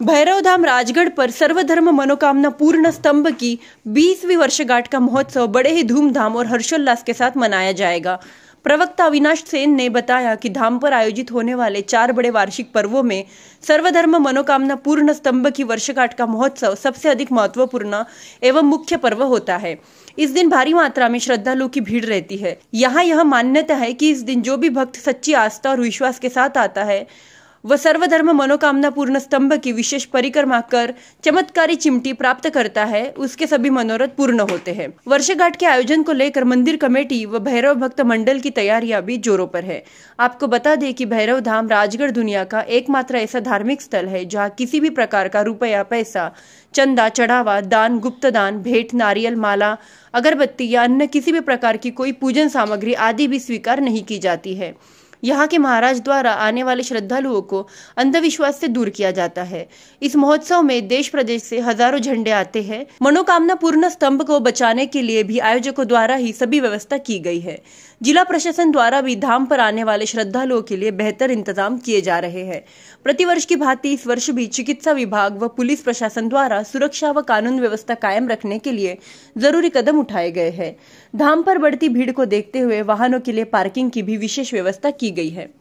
भैरव धाम राजगढ़ पर सर्वधर्म मनोकामना पूर्ण स्तंभ की 20वीं वर्षगांठ का महोत्सव बड़े ही धूमधाम और हर्षोल्लास के साथ मनाया जाएगा। प्रवक्ता अविनाश सेन ने बताया कि धाम पर आयोजित होने वाले चार बड़े वार्षिक पर्वों में सर्वधर्म मनोकामना पूर्ण स्तंभ की वर्षगांठ का महोत्सव सबसे अधिक महत्वपूर्ण एवं मुख्य पर्व होता है। इस दिन भारी मात्रा में श्रद्धालुओं की भीड़ रहती है। यहाँ यह मान्यता है कि इस दिन जो भी भक्त सच्ची आस्था और विश्वास के साथ आता है व सर्वधर्म मनोकामना पूर्ण स्तंभ की विशेष परिक्रमा कर, चमत्कारी चिमटी प्राप्त करता है, उसके सभी मनोरथ पूर्ण होते हैं। वर्षगांठ के आयोजन को लेकर मंदिर कमेटी व भैरव भक्त मंडल की तैयारियाँ भी जोरों पर है। आपको बता दें कि भैरव धाम राजगढ़ दुनिया का एकमात्र ऐसा धार्मिक स्थल है, जहाँ किसी भी प्रकार का रुपया, पैसा, चंदा, चढ़ावा, दान, गुप्त दान, भेंट, नारियल, माला, अगरबत्ती या अन्य किसी भी प्रकार की कोई पूजन सामग्री आदि भी स्वीकार नहीं की जाती है। यहाँ के महाराज द्वारा आने वाले श्रद्धालुओं को अंधविश्वास से दूर किया जाता है। इस महोत्सव में देश प्रदेश से हज़ारों झंडे आते हैं। मनोकामना पूर्ण स्तंभ को बचाने के लिए भी आयोजकों द्वारा ही सभी व्यवस्था की गई है। जिला प्रशासन द्वारा भी धाम पर आने वाले श्रद्धालुओं के लिए बेहतर इंतज़ाम किए जा रहे हैं। प्रतिवर्ष की भांति इस वर्ष भी चिकित्सा विभाग व पुलिस प्रशासन द्वारा सुरक्षा व कानून व्यवस्था कायम रखने के लिए ज़रूरी कदम उठाए गए हैं। धाम पर बढ़ती भीड़ को देखते हुए वाहनों के लिए पार्किंग की भी विशेष व्यवस्था की गई है।